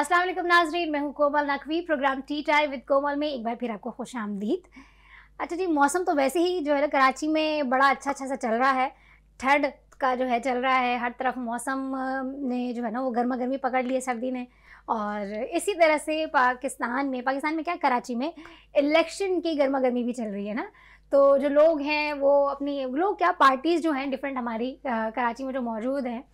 अस्सलाम वालेकुम नाजरीन, मैं हूँ Komal Naqvi. Program tea time with Komal में एक बार फिर आपको खुश आमदीद। अच्छा जी, मौसम तो वैसे ही जो है ना, कराची में बड़ा अच्छा अच्छा सा चल रहा है। ठंड का जो है चल रहा है, हर तरफ़ मौसम ने जो है ना, वो गर्मा गर्मी पकड़ ली है सर्दी ने। और इसी तरह से पाकिस्तान में पाकिस्तान में क्या, कराची में इलेक्शन की गर्मा गर्मी भी चल रही है ना? तो जो लोग हैं, वो अपनी, लोग क्या, पार्टीज़ जो हैं डिफरेंट हमारी कराची में जो मौजूद हैं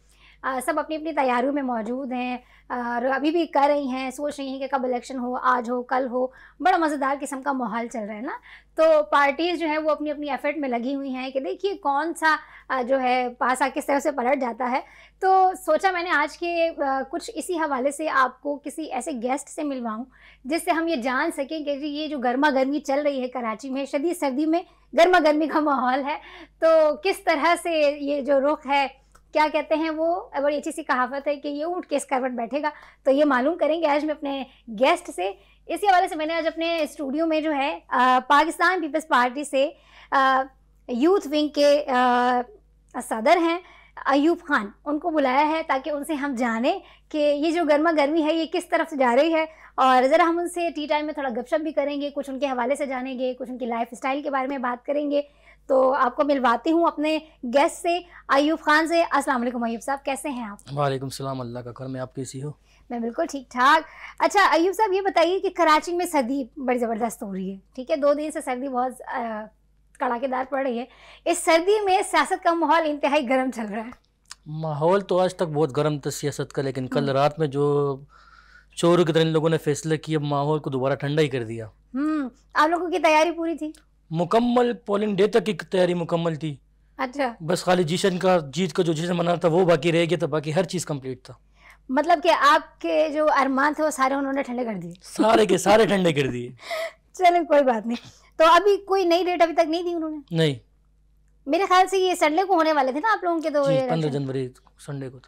सब अपनी अपनी तैयारियों में मौजूद हैं, और अभी भी कर रही हैं, सोच रही हैं कि कब इलेक्शन हो, आज हो, कल हो, बड़ा मज़ेदार किस्म का माहौल चल रहा है ना? तो पार्टीज़ जो है वो अपनी अपनी एफर्ट में लगी हुई हैं कि देखिए कौन सा जो है पासा किस तरह से पलट जाता है। तो सोचा मैंने आज के कुछ इसी हवाले से आपको किसी ऐसे गेस्ट से मिलवाऊँ, जिससे हम ये जान सकें कि ये जो गर्मा गर्मी चल रही है कराची में शदीद सर्दी में गर्मा गर्मी का माहौल है। तो किस तरह से ये जो रुख है क्या कहते हैं वो? बड़ी अच्छी सी कहावत है कि ये ऊँट के करवट बैठेगा? तो ये मालूम करेंगे आज मैं अपने गेस्ट से। इसी हवाले से मैंने आज अपने स्टूडियो में जो है आ, पाकिस्तान पीपल्स पार्टी से आ, यूथ विंग के आ, सदर हैं अयूब खान। उनको बुलाया है ताकि उनसे हम जानें कि ये जो गर्मा गर्मी है ये किस तरफ़ से जा रही है। और ज़रा हम उनसे टी टाइम में थोड़ा गपशप भी करेंगे कुछ उनके हवाले से जानेंगे कुछ उनकी लाइफ स्टाइल के बारे में बात करेंगे। तो आपको मिलवाती हूँ अपने गेस्ट से। अयूब खान से। अस्सलाम वालेकुम अयूब साहब कैसे हैं आप? वालेकुम सलाम अल्लाह का कर मैं आप कैसी हो? मैं बिल्कुल ठीक ठाक। अच्छा अयूब साहब ये बताइए कि कराची में सर्दी बड़ी ज़बरदस्त हो रही है ठीक है? दो दिन से सर्दी बहुत कड़ाकेदार पड़ रही है। इस सर्दी में सियासत का माहौल इंतहाई गर्म चल रहा है। माहौल तो आज तक बहुत गर्म था सियासत का लेकिन कल हम्म। रात में जो चोरों की तरह इन लोगों ने फैसला किया माहौल को दोबारा ठंडा ही कर दिया। हम्म आप लोगों की तैयारी पूरी थी? मुकम्मल पोलिंग डे तक की तैयारी मुकम्मल थी। अच्छा। बस खाली जीशन का जीत का जो जश्न मना था वो बाकी रह गया था बाकी हर चीज़ कंप्लीट था। मतलब कि आपके जो अरमान थे वो सारे उन्होंने ठंडे कर दिए? सारे के सारे ठंडे कर दिए। चलो कोई बात नहीं। तो अभी कोई नई डेट अभी तक नहीं दी उन्होंने? नहीं। मेरे ख्याल से ये संडे को होने वाले थे ना आप लोगों के तो पंद्रह जनवरी संडे को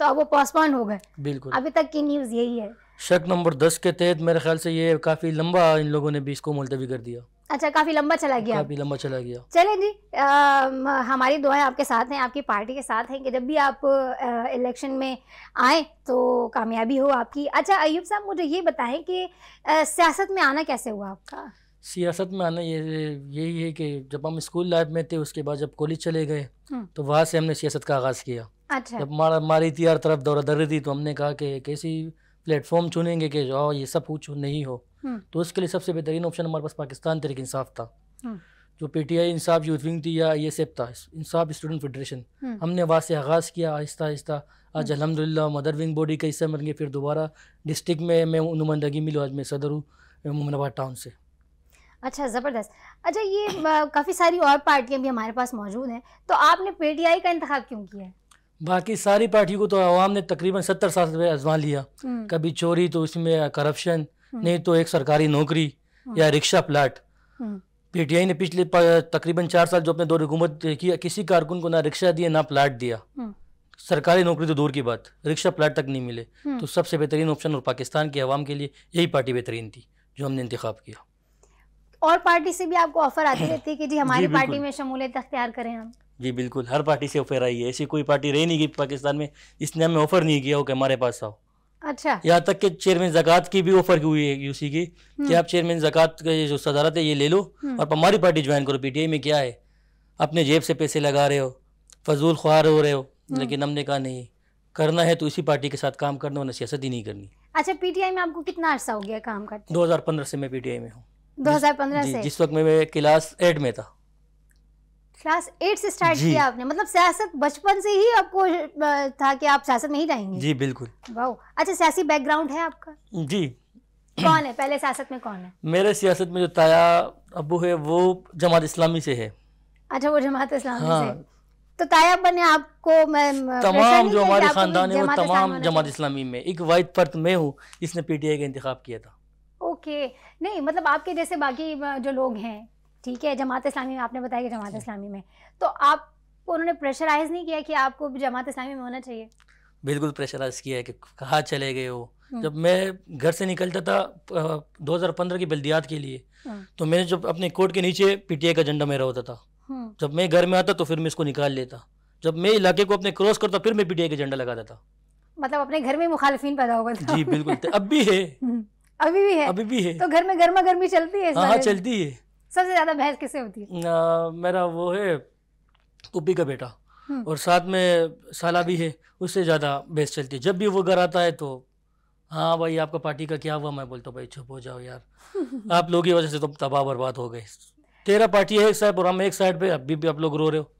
तो अब वो पोस्टपोन हो गए। बिल्कुल। अभी तक की न्यूज़ यही है। शक नंबर दस के तहत मेरे ख्याल से ये काफ़ी लंबा इन लोगों ने भी इसको मुलतवी कर दिया। अच्छा काफ़ी लंबा चला गया। काफ़ी लंबा चला गया। चले जी आ, हमारी दुआएँ आपके साथ हैं आपकी पार्टी के साथ हैं कि जब भी आप इलेक्शन में आए तो कामयाबी हो आपकी। अच्छा अयूब साहब मुझे ये बताएँ कि सियासत में आना कैसे हुआ आपका? सियासत में आना ये यही है कि जब हम स्कूल लाइफ में थे उसके बाद जब कॉलेज चले गए हम्म। तो वहाँ से हमने सियासत का आगाज़ किया। अच्छा। जब हमारा हमारी तरफ़ दौरा दर्री थी तो हमने कहा कि कैसी प्लेटफॉर्म चुनेंगे कि जाओ ये सब कुछ नहीं हो। तो उसके लिए सबसे बेहतरीन ऑप्शन हमारे पास पाकिस्तान तरीके इंसाफ था। हम्म। जो P T I Insaf youth wing थी या ये सब था इंसाफ स्टूडेंट फेडरेशन हमने वहाँ से आगाज़ किया आहिस्ता आहिस्ता। आज अलहमदिल्ला मदर विंग बॉडी का हिस्सा बन गए फिर दोबारा डिस्ट्रिक्ट में मैं नुमाइंदगी मिलूँ आज मैं सदर हूँ मोमिनाबाद टाउन से। अच्छा ज़बरदस्त। अच्छा ये काफ़ी सारी और पार्टियाँ भी हमारे पास मौजूद हैं तो आपने पीटीआई का इंतखब क्यों किया है? बाकी सारी पार्टियों को तो आवाम ने तकरीबन सत्तर साल से आजमा लिया। हम्म। कभी चोरी तो उसमें करप्शन हम्म। नहीं तो एक सरकारी नौकरी हम्म। या रिक्शा प्लाट पीटीआई ने पिछले तकरीबन चार साल जो अपने दौर हुकूमत किया किसी कारकुन को ना रिक्शा दिया ना प्लाट दिया। सरकारी नौकरी तो दूर की बात रिक्शा प्लाट तक नहीं मिले। तो सबसे बेहतरीन ऑप्शन और पाकिस्तान के अवाम के लिए यही पार्टी बेहतरीन थी जो हमने इंतखब किया। और पार्टी से भी आपको ऑफ़र आती रहती है कि जी हमारी जी पार्टी में शमूलियत अख्तियार करें हम? जी बिल्कुल। हर पार्टी से ऑफ़र आई है। ऐसी कोई पार्टी रही नहीं गई पाकिस्तान में इसने हमें ऑफ़र नहीं किया हो कि हमारे पास आओ। अच्छा। यहाँ तक कि चेयरमैन जक़ात की भी ऑफ़र की हुई है यूसी की कि हम्म। आप चेयरमैन जक़ात का जो सदारत है ये ले लो हम्म। और हमारी पार्टी ज्वाइन करो पीटीआई में क्या है? अपने जेब से पैसे लगा रहे हो फजूल ख्वार हो रहे हो हम्म। लेकिन हमने कहा नहीं करना है तो इसी पार्टी के साथ काम करना और सियासत ही नहीं करनी। अच्छा पीटीआई में आपको कितना अर्सा हो गया काम करते? दो हज़ार पंद्रह से मैं पीटीआई में हूँ। दो हज़ार पंद्रह से? जिस वक्त मैं क्लास एट में था। क्लास एट से स्टार्ट किया आपने। मतलब सियासत बचपन से ही आपको था कि आप सियासत में ही रहेंगे। जी बिल्कुल। वाह अच्छा सियासी बैकग्राउंड है आपका? जी। कौन है? पहले सियासत में कौन है? मेरे सियासत में जो ताया अबू है वो जमात इस्लामी से है। अच्छा वो जमात इस्लामी हाँ। से तो ताया ने आपको मैं तमाम जो हमारे खानदान है वो तमाम जमात इस्लामी में। एक वाइट फर्द मैं हूँ जिसने पीटीआई का इंतखब किया था। ओके। नहीं मतलब आपके जैसे बाकी जो लोग हैं ठीक है जमात इस्लामी में आपने बताया कि जमात इस्लामी में। तो आप उन्होंने प्रेशराइज नहीं किया कि आपको जमात इस्लामी में होना चाहिए? बिल्कुल प्रेशराइज किया है कि कहाँ चले गए हो। हम्म। जब मैं घर से निकलता था 2015 की बल्दियात के लिए हम्म। तो मैंने जब अपने कोर्ट के नीचे पीटीआई का झंडा मेरा होता था। हम्म। जब मैं घर में आता तो फिर मैं इसको निकाल लेता। जब मैं इलाके को अपने क्रॉस करता फिर मैं पीटीआई का झंडा लगाता था। मतलब अपने घर में मुखालिफिन पैदा हो गए जी बिल्कुल। तो अब भी है। अभी भी है? अभी भी है। तो घर में गर्मा गर्मी चलती है हाँ चलती है। सबसे ज़्यादा बहस किससे होती है? आ, मेरा वो है पुप्पी का बेटा। हम्म। और साथ में साला भी है उससे ज़्यादा बेस चलती है। जब भी वो घर आता है तो हाँ भाई आपका पार्टी का क्या हुआ? मैं बोलता भाई चुप हो जाओ यार। आप लोगों की वजह से तो तबाह बर्बाद हो गए। तेरा पार्टी है एक साइड और हम एक साइड पे अभी भी आप लोग रो रहे हो।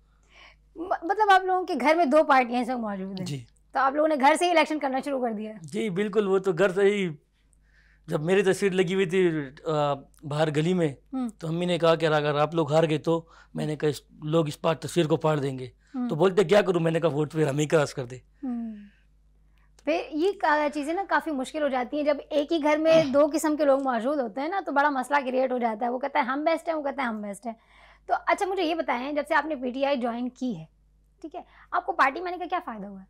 मतलब आप लोगों के घर में दो पार्टियाँ सब मौजूद हैं। जी। तो आप लोगों ने घर से ही इलेक्शन करना शुरू कर दिया। जी बिल्कुल वो तो घर से ही जब मेरी तस्वीर लगी हुई थी बाहर गली में हम्म, तो अम्मी ने कहा कि अगर आप लोग हार गए तो मैंने कहा लोग इस बार तस्वीर को फाड़ देंगे। हम्म, तो बोलते क्या करूँ? मैंने कहा वोट फिर हम ही क्रॉस कर दे। हम्म। फिर ये चीज़ें ना काफ़ी मुश्किल हो जाती हैं। जब एक ही घर में दो किस्म के लोग मौजूद होते हैं ना तो बड़ा मसला क्रिएट हो जाता है। वो कहता है हम बेस्ट है वो कहता है हम बेस्ट है। तो अच्छा मुझे ये बताएँ जब से आपने पीटीआई ज्वाइन की है ठीक है आपको पार्टी में आने का क्या फ़ायदा हुआ? है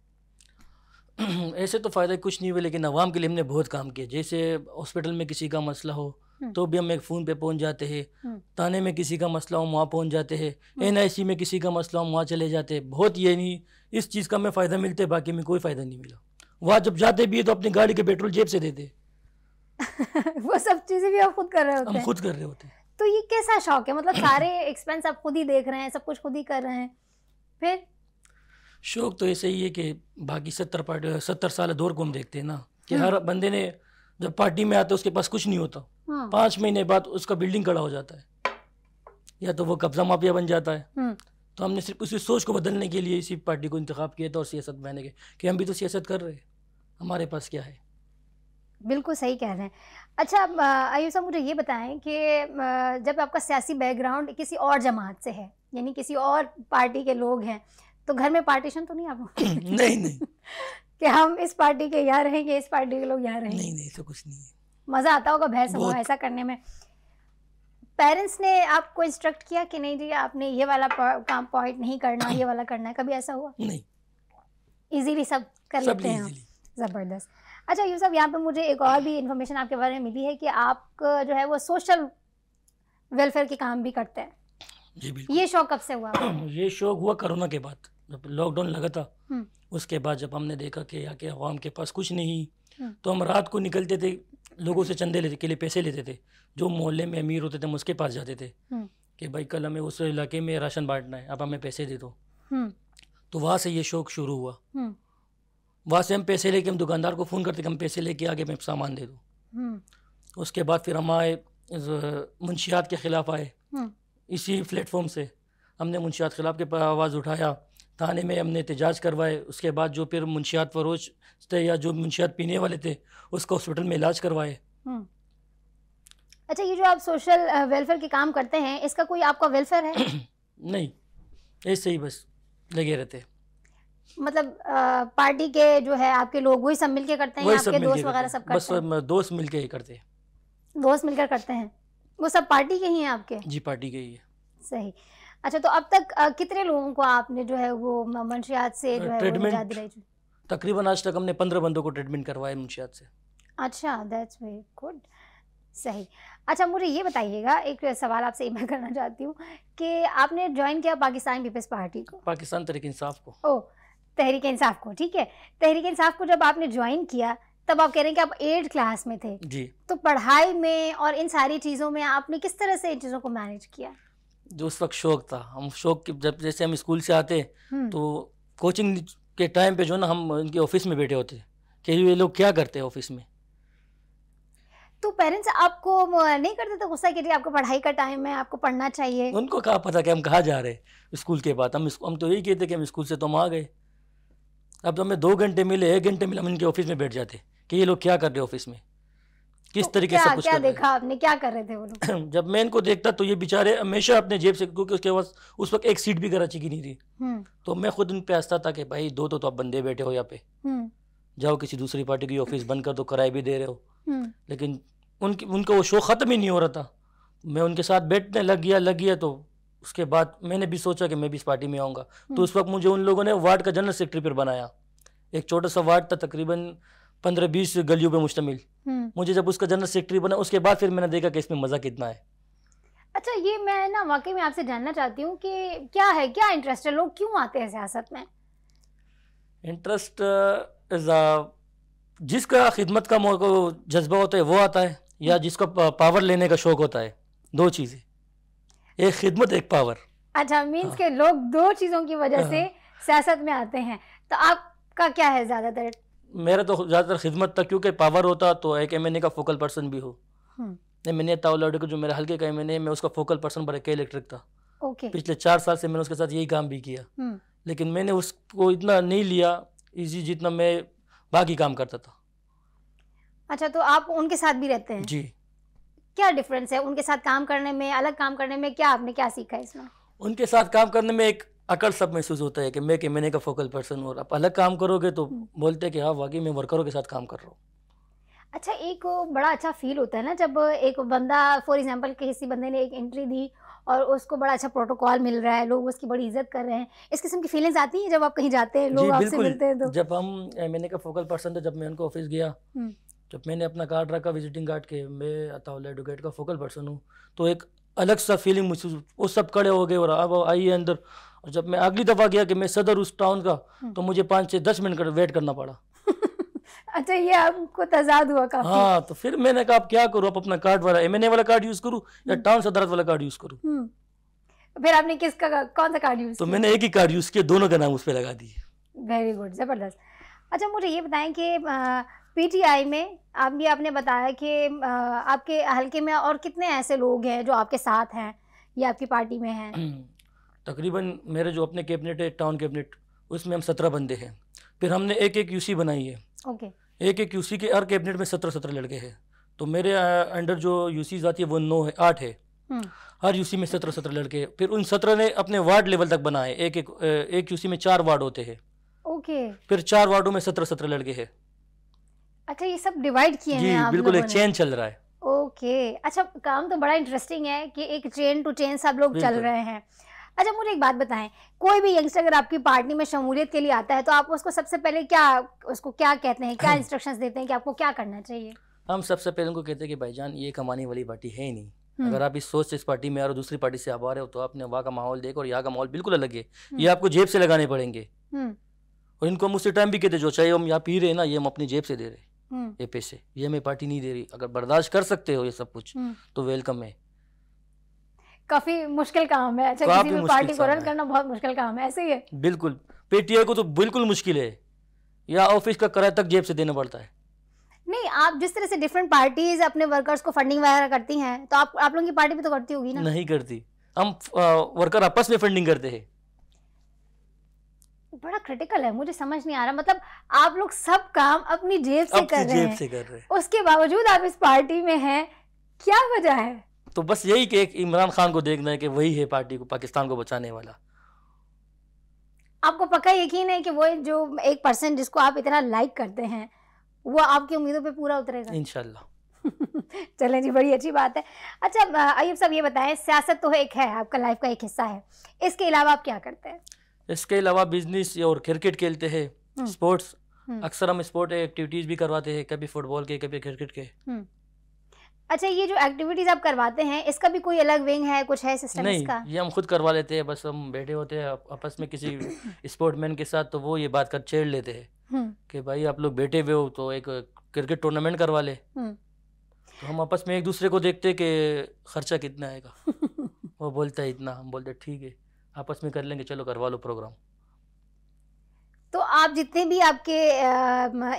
ऐसे तो फ़ायदा कुछ नहीं हुआ लेकिन आवाम के लिए हमने बहुत काम किया। जैसे हॉस्पिटल में किसी का मसला हो हम्म। तो भी हम एक फ़ोन पे पहुँच जाते हैं। हम्म। थाने में किसी का मसला हो वहाँ पहुँच जाते हैं। हम्म। एन में किसी का मसला हो वहाँ चले जाते हैं। बहुत ये नहीं इस चीज़ का हमें फ़ायदा मिलता है बाकी में कोई फ़ायदा नहीं मिला। वहाँ जब जाते भी है तो अपनी गाड़ी के पेट्रोल जेब से देते वो सब चीज़ें भी आप खुद कर रहे होते हम खुद कर रहे होते तो ये कैसा शौक है? मतलब सारे एक्सपेंस आप खुद ही देख रहे हैं सब कुछ खुद ही कर रहे हैं। फिर? शौक तो ऐसे ही है कि बाकी सत्तर पार्टी सत्तर साल दौर को हम देखते हैं ना कि हम्म। हर बंदे ने जब पार्टी में आता है उसके पास कुछ नहीं होता। हाँ। पाँच महीने बाद उसका बिल्डिंग खड़ा हो जाता है। या तो वो कब्जा माफिया बन जाता है। हम्म, तो हमने सिर्फ़ उसी सोच को बदलने के लिए इसी पार्टी को इंतखब किया था और सियासत आने के। कि हम भी तो सियासत कर रहे हैं। हमारे पास क्या है? बिल्कुल सही कह रहे हैं। अच्छा आयुष साहब मुझे ये बताएँ कि जब आपका सियासी बैकग्राउंड किसी और जमात से है यानी किसी और पार्टी के लोग हैं तो घर में पार्टीशन तो नहीं आप नहीं नहीं। कि हम इस पार्टी के यहाँ रहेंगे इस पार्टी के लोग यहाँ रहेंगे। नहीं नहीं ऐसा कुछ नहीं है। मज़ा आता होगा बहस हो ऐसा करने में। पेरेंट्स ने आपको इंस्ट्रक्ट किया कि नहीं जी आपने ये वाला काम पॉइंट नहीं करना ये वाला करना है? कभी ऐसा हुआ? नहीं। इजीली सब कर सब लेते हैं ज़बरदस्त। अच्छा यूँ सब यहाँ पे मुझे एक और भी इन्फॉर्मेशन आपके बारे में मिली है कि आप जो है वो सोशल वेलफेयर के काम भी करते हैं। जी बिल्कुल। ये शौक कब से हुआ? ये शौक हुआ कोरोना के बाद। जब लॉकडाउन लगा था हम्म। उसके बाद जब हमने देखा कि यहाँ के अवाम के पास कुछ नहीं हम्म। तो हम रात को निकलते थे लोगों से चंदे लेते के लिए पैसे लेते थे। जो मोहल्ले में अमीर होते थे हम उसके पास जाते थे हम्म। कि भाई कल हमें उस इलाके में राशन बांटना है आप हमें पैसे दे दो। तो वहाँ से ये शौक शुरू हुआ। वहाँ से हम पैसे लेके हम दुकानदार को फ़ोन करते कि हम पैसे लेके आगे मैं सामान दे दूँ। उसके बाद फिर हम आए मुंशियात के ख़िलाफ़ आए। इसी प्लेटफॉर्म से हमने मुंशियात खिलाफ के आवाज़ उठाया। थाने में हमने एहतजाज करवाए। उसके बाद जो फिर मुंशियात फरोश थे या जो मुंशियात पीने वाले थे उसको हॉस्पिटल में इलाज करवाए। हम्म। अच्छा ये जो आप सोशल वेलफेयर के काम करते हैं इसका कोई आपका वेलफेयर है? नहीं ऐसे ही बस लगे रहते मतलब अ, पार्टी के जो है आपके लोग वही सब मिलके करते हैं आपके दोस्त वगैरह सब। करते हैं? हम दोस्त मिलके ही करते हैं। दोस्त मिलकर करते हैं? वो सब पार्टी के ही हैं आपके? जी पार्टी के ही है। सही। अच्छा तो अब तक कितने लोगों को आपने जो है वो मंशियात से जो है ट्रीटमेंट-? तकरीबन आज तक हमने पंद्रह बंदों को ट्रीटमेंट करवाया मुंशियात से। अच्छा दैट्स वेरी गुड सही। अच्छा मुझे ये बताइएगा एक सवाल आपसे ये मैं करना चाहती हूँ कि आपने ज्वाइन किया पाकिस्तान पीपल्स पार्टी को? पाकिस्तान तरीक इंसाफ को। ओ तहरीक इंसाफ को ठीक है। तहरीक इंसाफ को जब आपने ज्वाइन किया तब आप कह रहे हैं कि आप एट्थ क्लास में थे। जी। तो पढ़ाई में और इन सारी चीज़ों में आपने किस तरह से इन चीज़ों को मैनेज किया? जो उस वक्त शौक था। हम शौक के जब जैसे हम स्कूल से आते हम्म, तो कोचिंग के टाइम पे जो ना हम उनके ऑफ़िस में बैठे होते। कि ये लोग क्या करते हैं ऑफ़िस में? तो पेरेंट्स आपको नहीं करते थे गुस्सा कि जी आपको पढ़ाई का टाइम है आपको पढ़ना चाहिए? उनको कहा पता कि हम कहाँ जा रहे हैं स्कूल के बाद? हम हम तो यही कहते कि हम स्कूल से तो हम आ गए। अब तो हमें दो घंटे मिले एक घंटे मिले हम इनके ऑफ़िस में बैठ जाते। कि ये लोग क्या कर रहे हैं ऑफ़िस में? किस तो तरीके से कुछ क्या कर देखा आपने? क्या कर रहे थे वो लोग? जब मैं इनको देखता तो ये बेचारे हमेशा अपने जेब से क्योंकि उसके पास उस वक्त एक सीट भी कराची की नहीं थी। हम्म, तो मैं खुद उन पे हंसता था कि भाई दो तो, तो आप बंदे बैठे हो यहाँ पे। हम्म, जाओ किसी दूसरी पार्टी की ऑफ़िस बंद कर दो किराए भी दे रहे हो। हम्म, लेकिन उनकी उनका वो शो ख़त्म ही नहीं हो रहा था। मैं उनके साथ बैठने लग गया लग गया तो उसके बाद मैंने भी सोचा कि मैं भी इस पार्टी में आऊँगा। तो उस वक्त मुझे उन लोगों ने वार्ड का जनरल सेक्रेटरी पर बनाया। एक छोटा सा वार्ड था तकरीबन पंद्रह बीस गलियों पर मुश्तमिल हम्म। मुझे जब उसका जनरल सेक्रेटरी बना उसके बाद फिर मैंने देखा कि इसमें मज़ा कितना है अच्छा ये मैं ना वाकई में आपसे जानना चाहती हूँ कि क्या है क्या इंटरेस्ट है लोग क्यों आते हैं सियासत में इंटरेस्ट जिसका खिदमत का जज्बा होता है वो आता है या हम्म। जिसका पावर लेने का शौक होता है दो चीज़ें एक खिदमत एक पावर अच्छा मीन्स हाँ। के लोग दो चीज़ों की वजह हाँ। से सियासत में आते हैं तो आपका क्या है ज़्यादातर मेरा तो ज़्यादातर खिदमत था क्योंकि पावर होता तो एक एम का फोकल पर्सन भी हो। हम्म। नहीं मैंने ताउलाडो को जो मेरे हल्के का एम मैं उसका फोकल पर्सन बड़ा के इलेक्ट्रिक था। ओके पिछले चार साल से मैंने उसके साथ यही काम भी किया। हम्म। लेकिन मैंने उसको इतना नहीं लिया इजी जितना मैं बाकी काम करता था। अच्छा तो आप उनके साथ भी रहते हैं? जी। क्या डिफरेंस है? उनके साथ काम करने में अलग काम करने में क्या आपने क्या सीखा इसमें? उनके साथ काम करने में एक अकल सब महसूस होता है कि मैं कि मैंने का फोकल पर्सन और आप अलग काम करोगे तो हम्म। बोलते हैं कि हाँ वाकई मैं वर्करों के साथ काम कर रहा हूँ। अच्छा एक बड़ा अच्छा फील होता है ना जब एक बंदा फॉर एग्जांपल किसी बंदे ने एक एंट्री दी और उसको बड़ा अच्छा प्रोटोकॉल मिल रहा है लोग उसकी बड़ी इज़्ज़त कर रहे हैं। इस किस्म की फीलिंग्स आती हैं जब आप कहीं जाते हैं लोग आपसे मिलते हैं तो? जब हम मैंने का फोकल पर्सन था जब मैं उनको ऑफ़िस गया हम्म। जब मैंने अपना कार्ड रखा विजिटिंग कार्ड के मैं अताउल एडवोकेट का फोकल पर्सन हूँ तो एक अलग सा फीलिंग महसूस वो सब खड़े हो गए और अब आइए अंदर। और जब मैं अगली दफ़ा गया कि मैं सदर उस टाउन का हम्म। तो मुझे पाँच से दस मिनट वेट करना पड़ा। अच्छा ये आपको तजाद हुआ काफ़ी। हाँ तो फिर मैंने कहा आप क्या करूँ? आप अपना कार्ड वाला एमएनए वाला कार्ड यूज़ करूँ या टाउन हम्म। सदारत वाला कार्ड यूज़ करूँ? हम्म। फिर आपने किसका कौन सा कार्ड यूज़ तो मैंने एक ही कार्ड यूज़ किया दोनों का नाम उस पर लगा दिए। वेरी गुड ज़बरदस्त। अच्छा मुझे ये बताएँ कि पीटीआई में आप भी आपने बताया कि आपके हल्के में और कितने ऐसे लोग हैं जो आपके साथ हैं या आपकी पार्टी में हैं? तकरीबन मेरे जो अपने कैबिनेट है टाउन कैबिनेट उसमें हम सत्रह बंदे हैं। फिर हमने एक एक यूसी बनाई है। ओके एक एक यूसी के हर कैबिनेट में सत्रह सत्रह लड़के हैं। तो मेरे अंडर जो यूसीज आती है वो नौ है आठ है। हम्म। हर यूसी में सत्रह सत्रह लड़के फिर उन सत्रह ने अपने वार्ड लेवल तक बनाए। एक एक एक यूसी में चार वार्ड होते हैं। ओके फिर चार वार्डों में सत्रह सत्रह लड़के हैं। अच्छा ये सब डिवाइड किए हैं आप बिल्कुल एक चेन चल रहा है। ओके अच्छा काम तो बड़ा इंटरेस्टिंग है कि एक चेन टू चेन सब लोग चल रहे हैं। अच्छा मुझे एक बात बताएँ कोई भी यंगस्टर अगर आपकी पार्टी में शमूलियत के लिए आता है तो आप उसको सबसे पहले क्या उसको क्या कहते हैं क्या इंस्ट्रक्शंस देते हैं कि आपको क्या करना चाहिए हम सबसे पहले उनको कहते हैं कि भाईजान ये कमाने वाली पार्टी है ही नहीं हम्म। अगर आप इस सोच से इस पार्टी में आ रहे हो दूसरी पार्टी से आप आ रहे हो तो आपने वहाँ का माहौल देखो और यहाँ का माहौल बिल्कुल अलग है हम्म। ये आपको जेब से लगाने पड़ेंगे हम्म। और इनको हम उसी टाइम भी कहते जो चाहे हम यहाँ पी रहे हैं ना ये हम अपनी जेब से दे रहे। ये पैसे ये हमें पार्टी नहीं दे रही अगर बर्दाश्त कर सकते हो ये सब कुछ। तो वेलकम है काफ़ी मुश्किल काम है। अच्छा किसी भी पार्टी को रन करना बहुत मुश्किल काम है ऐसे ही है। बिल्कुल। पीटीआई को तो बिल्कुल मुश्किल है। या ऑफ़िस का किराया तक जेब से देना पड़ता है। नहीं आप जिस तरह से डिफरेंट पार्टीज़ अपने वर्कर्स को फंडिंग वगैरह करती हैं तो आप आप लोगों की पार्टी भी तो करती होगी ना? नहीं करती। हम वर्कर आपस में फंडिंग करते हैं। बड़ा क्रिटिकल है मुझे समझ नहीं आ रहा। मतलब आप लोग सब काम अपनी जेब से कर रहे हैं। से कर रहे हैं। उसके बावजूद आप इस पार्टी में हैं क्या वजह है? तो बस यही कि एक इमरान खान को देखना है कि वही है पार्टी को पाकिस्तान को बचाने वाला। आपको पक्का यकीन है कि वो जो एक पर्सन जिसको आप इतना लाइक करते हैं वो आपकी उम्मीदों पे पूरा उतरेगा? इनशाला चलें जी बड़ी अच्छी बात है। अच्छा अयुब साहब ये बताएँ सियासत तो एक है आपका लाइफ का एक हिस्सा है। इसके अलावा आप क्या करते हैं? इसके अलावा बिज़नेस और क्रिकेट खेलते हैं हम्म। स्पोर्ट्स हम्म। अक्सर हम स्पोर्ट एक्टिविटीज़ भी करवाते हैं कभी फुटबॉल के कभी क्रिकेट के। हम्म। अच्छा ये जो एक्टिविटीज़ आप करवाते हैं इसका भी कोई अलग विंग है? कुछ है सिस्टम नहीं इसका? ये हम खुद करवा लेते हैं बस हम बैठे होते हैं आपस में किसी स्पोर्टमैन के साथ तो वो ये बात कर छेड़ लेते हैं कि भाई आप लोग बैठे हुए हो तो एक क्रिकेट टूर्नामेंट करवा ले। तो हम आपस में एक दूसरे को देखते कि खर्चा कितना आएगा। वो बोलता है इतना। हम बोलते ठीक है आपस में कर लेंगे चलो करवा लो प्रोग्राम आप जितने भी आपके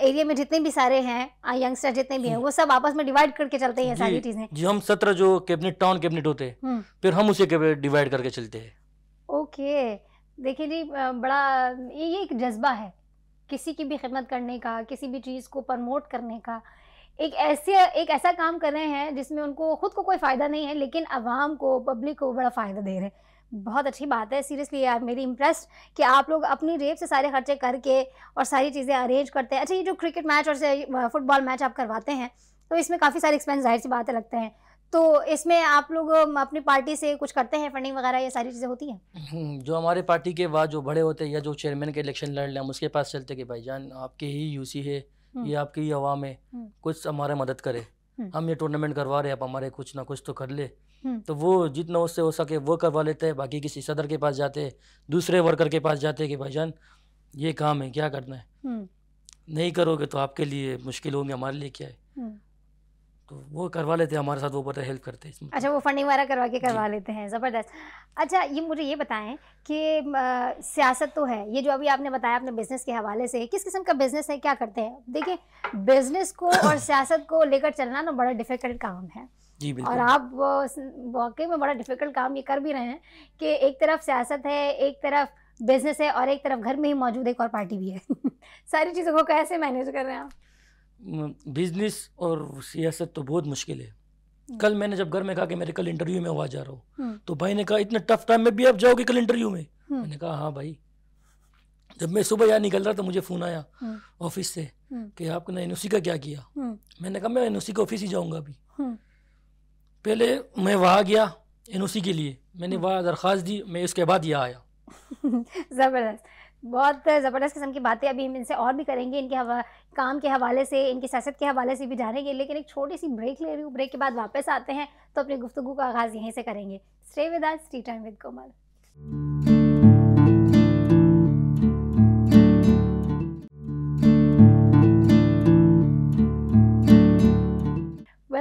एरिया में जितने भी सारे हैं यंगस्टर जितने भी हैं वो सब आपस में डिवाइड करके चलते हैं सारी चीज़ें। जी हम सत्रह जो कैबिनेट टाउन कैबिनेट होते हैं हम्म। फिर हम उसे डिवाइड करके चलते हैं। ओके। देखिए जी बड़ा ये एक जज्बा है किसी की भी खिदमत करने का किसी भी चीज़ को प्रमोट करने का। एक ऐसे एक ऐसा काम कर रहे हैं जिसमें उनको खुद को कोई फ़ायदा नहीं है लेकिन आवाम को पब्लिक को बड़ा फ़ायदा दे रहे हैं। बहुत अच्छी बात है। सीरियसली यार मेरी इम्प्रेस्ड कि आप लोग अपनी रेप से सारे खर्चे करके और सारी चीज़ें अरेंज करते हैं। अच्छा ये जो क्रिकेट मैच और फुटबॉल मैच आप करवाते हैं तो इसमें काफ़ी सारे एक्सपेंस ज़ाहिर सी बातें लगते हैं। तो इसमें आप लोग अपनी पार्टी से कुछ करते हैं फंडिंग वगैरह ये सारी चीज़ें होती हैं? हम्म, जो हमारे पार्टी के बाद जो बड़े होते हैं या जो चेयरमैन के इलेक्शन लड़ लें हम उसके पास चलते कि भाईजान आपके ही यूसी है हम्म। ये आपकी ही आवाम है हम्म। कुछ हमारा मदद करे। हम ये टूर्नामेंट करवा रहे हैं आप हमारे कुछ ना कुछ तो कर ले हम्म। तो वो जितना उससे हो सके वो करवा लेते हैं बाकी किसी सदर के पास जाते हैं दूसरे वर्कर के पास जाते हैं कि भाई जान ये काम है क्या करना है हम्म। नहीं करोगे तो आपके लिए मुश्किल होंगे हमारे लिए क्या है हम्म। तो वो करवा लेते हैं हमारे साथ वो पता हेल्प करते हैं अच्छा वो फंडिंग वगैरह करवा के करवा लेते हैं ज़बरदस्त। अच्छा ये मुझे ये बताएँ कि सियासत तो है ये जो अभी आपने बताया अपने बिज़नेस के हवाले से किस किस्म का बिज़नेस है क्या करते हैं? देखिए बिज़नेस को और सियासत को लेकर चलना ना बड़ा डिफ़िकल्ट काम है। जी और बिल्कुल आप वाकई में बड़ा डिफ़िकल्ट काम ये कर भी रहे हैं कि एक तरफ़ सियासत है एक तरफ़ बिज़नेस है और एक तरफ़ घर में ही मौजूद एक और पार्टी भी है। सारी चीज़ों को कैसे मैनेज कर रहे हैं आप? बिज़नेस और सियासत तो बहुत मुश्किल है। हम्म। कल मैंने जब घर में कहा कि मेरे कल इंटरव्यू में वहाँ जा रहा हूँ हम्म, तो भाई ने कहा इतने टफ टाइम में भी आप जाओगे कल इंटरव्यू में? हम्म, मैंने कहा हाँ भाई। जब मैं सुबह यहाँ निकल रहा था मुझे फ़ोन आया ऑफ़िस से कि आपने एन का क्या किया? मैंने कहा मैं एन के ऑफ़िस ही जाऊँगा अभी। पहले मैं वहाँ गया एनओसी के लिए। मैंने। वहाँ दरख्वास्त दी मैं उसके बाद यहाँ आया। ज़बरदस्त। बहुत ज़बरदस्त किस्म की बातें अभी हम इनसे और भी करेंगे, इनके हवा, काम के हवाले से, इनकी सियासत के हवाले से भी जानेंगे, लेकिन एक छोटी सी ब्रेक ले रही हूँ। ब्रेक के बाद वापस आते हैं तो अपनी गुफ्तु का आगाज़ यहीं से करेंगे। Stay with tea time with Komal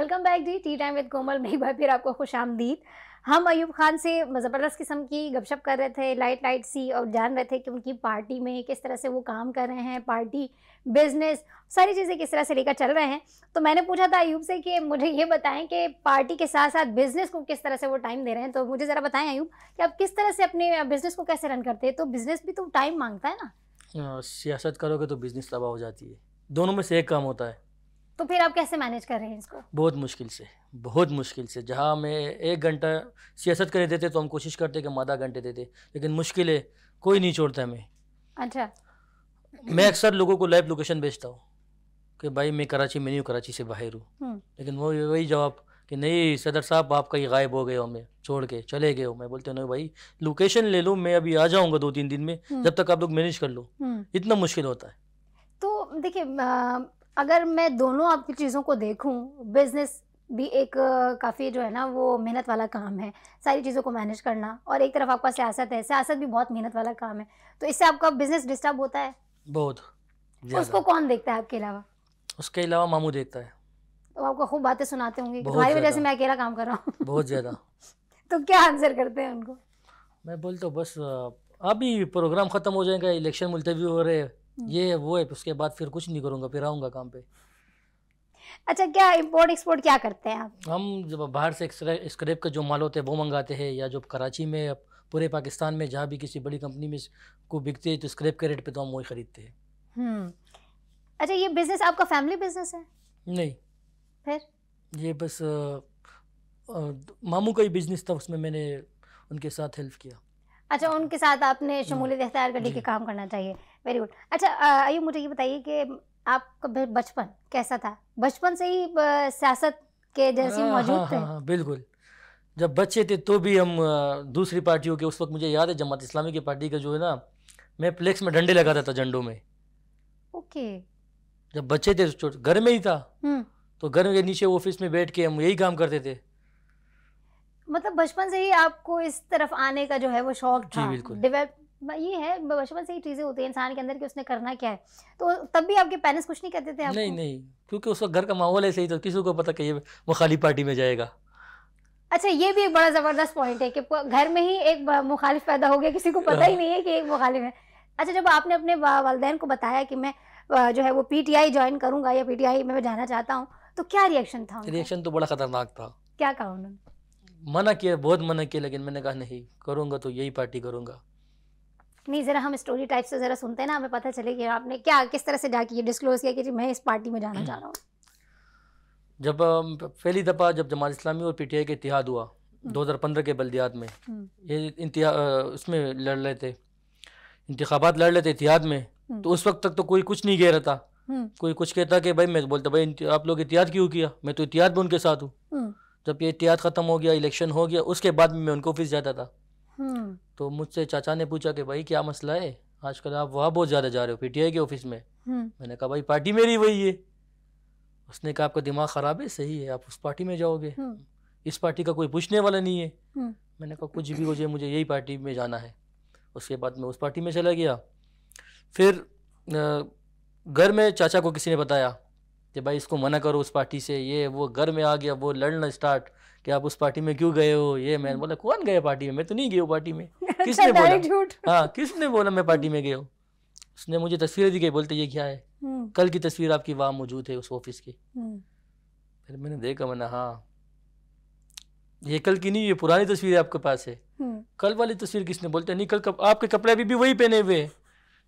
welcome back ji tea time with Komal, में एक बार फिर आपको खुश आमदीद। हम अयूब खान से ज़बरदस्त किस्म की गपशप कर रहे थे लाइट लाइट सी, और जान रहे थे कि उनकी पार्टी में किस तरह से वो काम कर रहे हैं पार्टी बिज़नेस सारी चीज़ें किस तरह से लेकर चल रहे हैं। तो मैंने पूछा था अयूब से कि मुझे ये बताएँ कि पार्टी के साथ साथ बिज़नेस को किस तरह से वो टाइम दे रहे हैं। तो मुझे ज़रा बताएँ अयूब, कि आप किस तरह से अपने बिज़नेस को कैसे रन करते हैं? तो बिज़नेस भी तो टाइम माँगता है ना। सियासत करोगे तो बिज़नेस तबाह हो जाती है। दोनों में से एक काम होता है। तो फिर आप कैसे मैनेज कर रहे हैं इसको? बहुत मुश्किल से बहुत मुश्किल से। जहाँ में एक घंटा सियासत करे देते तो हम कोशिश करते कि हम आधा घंटे देते लेकिन मुश्किल है कोई नहीं छोड़ता हमें। अच्छा। मैं अक्सर लोगों को लाइव लोकेशन भेजता हूँ कि भाई मैं कराची में नहीं हूँ कराची से बाहर हूँ। हम्म, लेकिन वो वही जवाब कि नहीं सदर साहब आप कहीं गायब हो गए हो हमें छोड़ के चले गए हो। मैं बोलते नहीं भाई लोकेशन ले लो मैं अभी आ जाऊँगा दो तीन दिन में हम्म, जब तक आप लोग मैनेज कर लो। हम्म। इतना मुश्किल होता है। तो देखिए अगर मैं दोनों आपकी चीज़ों को देखूँ बिज़नेस भी एक काफ़ी जो है ना वो मेहनत वाला काम है सारी चीज़ों को मैनेज करना और एक तरफ़ आपका सियासत है सियासत भी बहुत मेहनत वाला काम है तो इससे आपका बिज़नेस डिस्टर्ब होता है? बहुत उसको कौन देखता है आपके अलावा? उसके अलावा मामू देखता है। तो आपको खूब बातें सुनाते होंगे तुम्हारी वजह से मैं अकेला काम कर रहा हूँ। बहुत ज़्यादा। तो क्या आंसर करते हैं उनको? मैं बोलता हूँ बस अभी प्रोग्राम ख़त्म हो जाएगा इलेक्शन मुलतवी हो रहे हैं। ये है, वो है उसके बाद फिर कुछ नहीं करूँगा फिर आऊँगा काम पे। अच्छा क्या इम्पोर्ट एक्सपोर्ट क्या करते हैं आप? हम जब बाहर से स्क्रैप के जो माल होते हैं वो मंगाते हैं या जो कराची में पूरे पाकिस्तान में जहाँ भी किसी बड़ी कंपनी में को बिकते हैं तो स्क्रैप के रेट पे तो हम वही ख़रीदते हैं। हम्म। अच्छा ये बिज़नेस आपका फैमिली बिज़नेस है? नहीं। फिर? ये बस अ, अ, मामू का ही बिज़नेस था उसमें मैंने उनके साथ हेल्प किया। अच्छा उनके साथ आपने शमूलियत इख्तियार कर ली कि। काम करना चाहिए। वेरी गुड अच्छा अयूब मुझे ये बताइए कि आपका बचपन कैसा था? बचपन से ही सियासत के जैसे हाँ, मौजूद हाँ, थे? हाँ, बिल्कुल। जब बच्चे थे तो भी हम दूसरी पार्टियों के उस वक्त मुझे याद है जमात इस्लामी की पार्टी का जो है ना मैं फ्लेक्स में डंडे लगाता था झंडों में। ओके। जब बच्चे थे तो घर में ही था। हम्म। तो घर के नीचे ऑफ़िस में बैठ के हम यही काम करते थे। मतलब बचपन से ही आपको इस तरफ़ आने का जो है वो शौक जी, था? बिल्कुल। डेवलप ये है बचपन से ही चीज़ें होती है इंसान के अंदर कि उसने करना क्या है। तो तब भी आपके पेरेंट्स कुछ नहीं कहते थे आपको? नहीं नहीं क्योंकि उस वक्त घर का माहौल ऐसे ही तो किसी को पता कि ये वो खाली पार्टी में जाएगा। अच्छा ये भी एक बड़ा ज़बरदस्त पॉइंट है कि घर में ही एक मुखालिफ पैदा हो गया किसी को पता ही हाँ। नहीं है कि एक मुखालिफ है। अच्छा जब आपने अपने वालदेन को बताया कि मैं जो है वो पीटीआई ज्वाइन करूँगा या पीटीआई में मैं जाना चाहता हूँ तो क्या रिएक्शन था रिएक्शन तो बड़ा खतरनाक था। क्या कहा उन्होंने? मना किया बहुत मना किया लेकिन मैंने कहा नहीं करूँगा तो यही पार्टी करूँगा। नहीं ज़रा हम स्टोरी टाइप से ज़रा सुनते हैं ना हमें पता चले कि आपने क्या किस तरह से जाके ये डिस्क्लोज किया कि मैं इस पार्टी में जाना चाह रहा हूँ। जब पहली दफ़ा जब जमात इस्लामी और पीटीआई के इतिहाद हुआ 2015 के बल्दियात में हम्म, ये इंतिहा उसमें लड़ रहे थे इंतबात लड़ रहे थे इतिहाद में हम्म। तो उस वक्त तक तो कोई कुछ नहीं कह रहा था। हम्म, कोई कुछ कहता कि भाई मैं बोलता भाई आप लोग इतिहाद क्यों किया? मैं तो इतिहाद में उनके साथ हूँ। हम्म, जब ये इतिहाद ख़त्म हो गया इलेक्शन हो गया उसके बाद में मैं उनको ऑफ़िस जाता था। हम्म, तो मुझसे चाचा ने पूछा कि भाई क्या मसला है? आजकल आप वहाँ बहुत ज़्यादा जा रहे हो पीटीआई के ऑफ़िस में। हम्म, मैंने कहा भाई पार्टी मेरी वही है। उसने कहा आपका दिमाग ख़राब है? सही है आप उस पार्टी में जाओगे। हम्म, इस पार्टी का कोई पूछने वाला नहीं है। हम्म। मैंने कहा कुछ भी हो जाए मुझे यही पार्टी में जाना है। उसके बाद मैं उस पार्टी में चला गया। फिर घर में चाचा को किसी ने बताया कि भाई इसको मना करो उस पार्टी से ये वो घर में आ गया वो लड़ना स्टार्ट कि आप उस पार्टी में क्यों गए हो? ये मैंने बोला कौन गया पार्टी में? मैं तो नहीं गया पार्टी में। किसने अच्छा, बोला हाँ किसने बोला मैं पार्टी में गया हूँ? उसने मुझे तस्वीरें दी गई बोलते ये क्या है? हम्म, कल की तस्वीर आपकी वहाँ मौजूद है उस ऑफ़िस की। हम्म, फिर मैंने देखा मैंने हाँ ये कल की नहीं ये पुरानी तस्वीर आपके पास है। हम्म, कल वाली तस्वीर किसने बोलते नहीं कल कप, आपके कपड़े अभी भी वही पहने हुए हैं।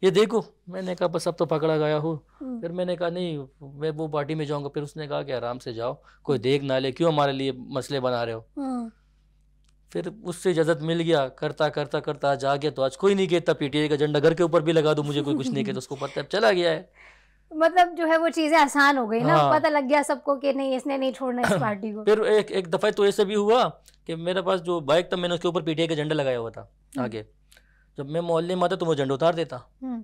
ये देखो मैंने कहा बस अब तो पकड़ा गया हूँ। हम्म, फिर मैंने कहा नहीं मैं वो पार्टी में जाऊँगा। फिर उसने कहा कि आराम से जाओ कोई देख ना ले क्यों हमारे लिए मसले बना रहे हो? हम्म, फिर उससे इजाज़त मिल गया करता करता करता आज आ गया तो आज कोई नहीं कहता पीटीआई का झंडा घर के ऊपर भी लगा दो मुझे कोई कुछ नहीं कहता उसको पता है चला गया है। मतलब जो है वो चीज़ें आसान हो गई ना हाँ। पता लग गया सबको कि नहीं इसने नहीं छोड़ना इस पार्टी को। फिर एक एक दफ़ा तो ऐसा भी हुआ कि मेरे पास जो बाइक था मैंने उसके ऊपर पीटीआई का झंडा लगाया हुआ था हम्म। आगे। जब मैं मोहल्ले में आता तो मैं झंडा उतार देता। हम्म,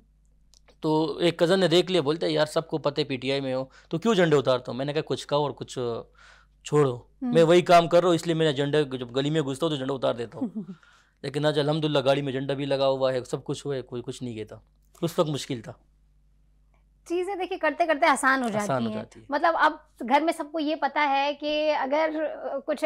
तो एक कज़न ने देख लिया बोलते यार सबको पते है पीटीआई में हो तो क्यों झंडे उतारता हूँ? मैंने कहा कुछ कहो और कुछ छोड़ो। हम्म। मैं वही काम कर रहा हूँ इसलिए मैं झंडे जब गली में घुसता हूँ तो झंडा उतार देता हूँ। लेकिन आज अलहमदुल्ला गाड़ी में झंडा भी लगा हुआ है सब कुछ हुआ है कोई कुछ नहीं कहता। उस वक्त मुश्किल था। चीज़ें देखिए करते करते आसान हो आसान जाती हो। हैं जाती है। मतलब अब घर में सबको ये पता है कि अगर कुछ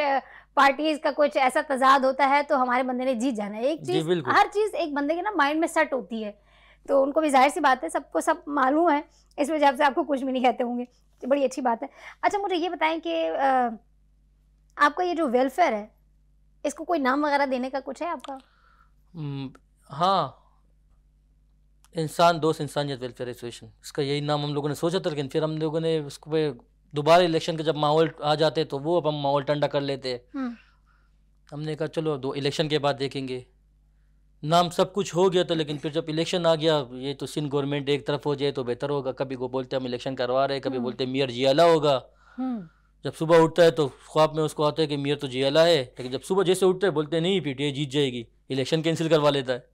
पार्टीज़ का कुछ ऐसा तजाद होता है तो हमारे बंदे ने जीत जाना है। एक चीज़ हर चीज़ एक बंदे के ना माइंड में सेट होती है। तो उनको भी ज़ाहिर सी बात है सबको सब मालूम है इस वजह से आपको कुछ भी नहीं कहते होंगे। तो बड़ी अच्छी बात है। अच्छा मुझे ये बताएँ कि आपका ये जो वेलफेयर है इसको कोई नाम वगैरह देने का कुछ है आपका? हाँ इंसान दोस्त इंसानियत वेलफेयर एसोसिएशन इसका यही नाम हम लोगों ने सोचा था लेकिन फिर हम लोगों ने उसको पे दोबारा इलेक्शन का जब माहौल आ जाते तो वो अब हम माहौल ठंडा कर लेते। हम्म, हमने कहा चलो दो इलेक्शन के बाद देखेंगे। नाम सब कुछ हो गया था लेकिन फिर जब इलेक्शन आ गया ये तो सिंध गवर्नमेंट एक तरफ़ हो जाए तो बेहतर होगा। कभी वो बोलते हम इलेक्शन करवा रहे हैं कभी हम्म। बोलते मेयर जियाला होगा। हम्म, जब सुबह उठता है तो ख्वाब में उसको आता है कि मेयर तो जियाला है लेकिन जब सुबह जैसे उठते हैं बोलते हैं नहीं पीटीआई जीत जाएगी इलेक्शन कैंसिल करवा लेता है।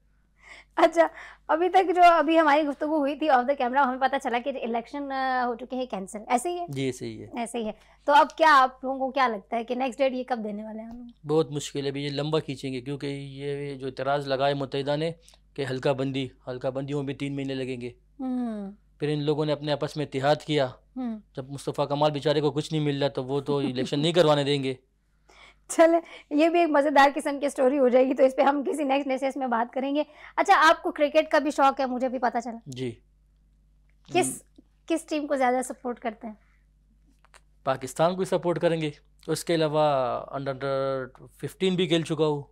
अच्छा अभी तक जो अभी हमारी गुफ्तगू हुई थी ऑफ़ द कैमरा हमें पता चला कि इलेक्शन हो चुके हैं कैंसिल ऐसे ही है? जी सही है ऐसे ही है। तो अब क्या आप लोगों को क्या लगता है कि नेक्स्ट डेट ये कब देने वाले हैं हम बहुत मुश्किल है अभी ये लंबा खींचेंगे क्योंकि ये जो इतराज़ लगाए मुतहदा ने कि हल्का बंदी हल्का बंदियों में भी तीन महीने लगेंगे। हम्म। फिर इन लोगों ने अपने आपस में इतिहाद किया। हम्म। जब मुस्तफ़ा कमाल बेचारे को कुछ नहीं मिल रहा तो वो तो इलेक्शन नहीं करवाने देंगे। चले ये भी एक मज़ेदार किस्म की स्टोरी हो जाएगी तो इस पे हम किसी नेक्स्ट मैसेज में बात करेंगे। अच्छा आपको क्रिकेट का भी शौक है मुझे भी पता चला। जी। किस किस टीम को ज़्यादा सपोर्ट करते हैं? पाकिस्तान को सपोर्ट करेंगे। उसके अलावा अंडर फिफ्टीन भी खेल चुका हूँ।